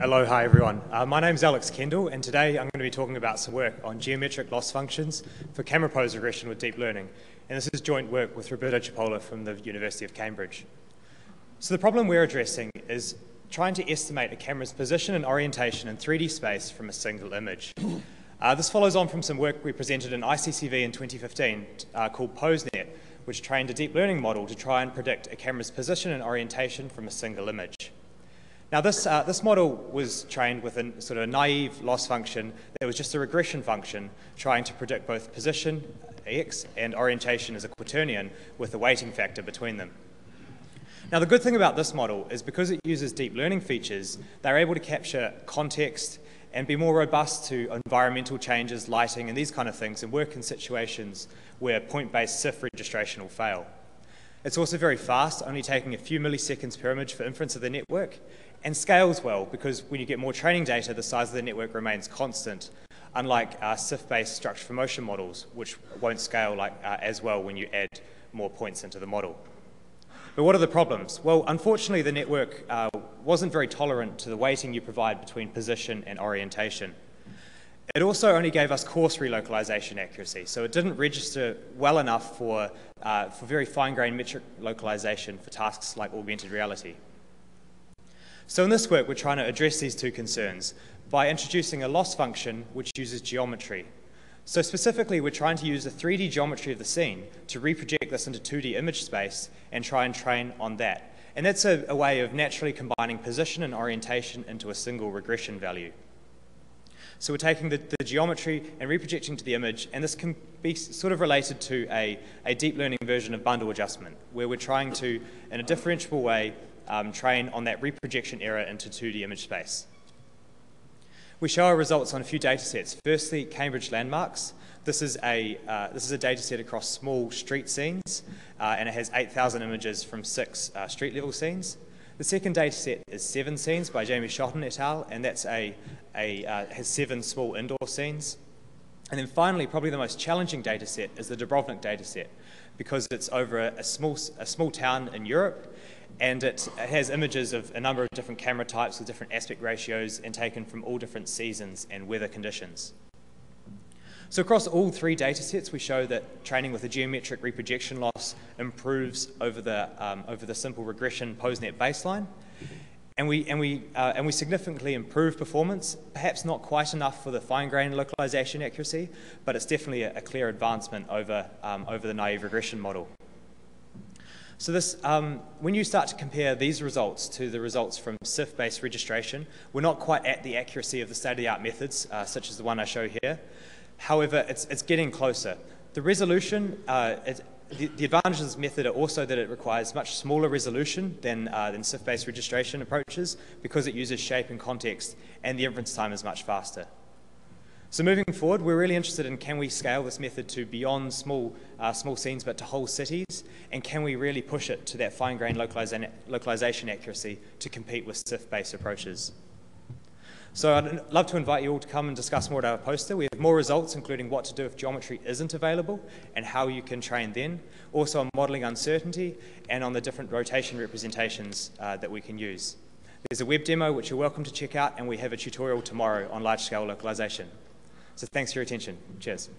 Aloha everyone. Uh, my name is Alex Kendall and today I'm going to be talking about some work on geometric loss functions for camera pose regression with deep learning. And this is joint work with Roberto Cipolla from the University of Cambridge. So the problem we're addressing is trying to estimate a camera's position and orientation in 3D space from a single image. Uh, this follows on from some work we presented in ICCV in 2015 uh, called PoseNet, which trained a deep learning model to try and predict a camera's position and orientation from a single image. Now this, uh, this model was trained with a sort of naive loss function that was just a regression function trying to predict both position, x, and orientation as a quaternion with a weighting factor between them. Now the good thing about this model is because it uses deep learning features, they're able to capture context and be more robust to environmental changes, lighting, and these kind of things, and work in situations where point-based SIFT registration will fail. It's also very fast, only taking a few milliseconds per image for inference of the network, and scales well because when you get more training data, the size of the network remains constant, unlike uh, SIFT-based structure for motion models, which won't scale like, uh, as well when you add more points into the model. But what are the problems? Well, unfortunately, the network uh, wasn't very tolerant to the weighting you provide between position and orientation. It also only gave us coarse relocalization accuracy, so it didn't register well enough for, uh, for very fine-grained metric localization for tasks like augmented reality. So in this work, we're trying to address these two concerns by introducing a loss function which uses geometry. So specifically, we're trying to use the 3D geometry of the scene to reproject this into 2D image space and try and train on that. And that's a, a way of naturally combining position and orientation into a single regression value. So we're taking the, the, geometry and reprojecting to the image, and this can be sort of related to a, a deep learning version of bundle adjustment, where we're trying to, in a differentiable way, um, train on that reprojection error into 2D image space. We show our results on a few data sets. Firstly, Cambridge landmarks. This is a, uh, this is a data set across small street scenes, uh, and it has 8,000 images from six uh, street level scenes. The second data set is Seven Scenes by Jamie Shotton et al., and that's a, a, uh, has seven small indoor scenes. And then finally, probably the most challenging data set is the Dubrovnik data set, because it's over a, a, small, a small town in Europe, and it, it, has images of a number of different camera types with different aspect ratios and taken from all different seasons and weather conditions. So across all three data sets, we show that training with a geometric reprojection loss improves over the, um, over the simple regression PoseNet baseline. And we, and, we, uh, and we significantly improve performance, perhaps not quite enough for the fine-grained localization accuracy, but it's definitely a, a clear advancement over, um, over the naive regression model. So this, um, when you start to compare these results to the results from SIFT-based registration, we're not quite at the accuracy of the state-of-the-art methods, uh, such as the one I show here. However, it's, it's getting closer. The resolution, uh, it, the, the, advantages of this method are also that it requires much smaller resolution than, uh, than SIFT-based registration approaches because it uses shape and context, and the inference time is much faster. So moving forward, we're really interested in can we scale this method to beyond small, uh, small scenes but to whole cities, and can we really push it to that fine-grained localiza localization accuracy to compete with SIFT-based approaches. So I'd love to invite you all to come and discuss more at our poster. We have more results, including what to do if geometry isn't available and how you can train then. Also on modeling uncertainty and on the different rotation representations uh, that we can use. There's a web demo which you're welcome to check out, and we have a tutorial tomorrow on large-scale localization. So thanks for your attention. Cheers.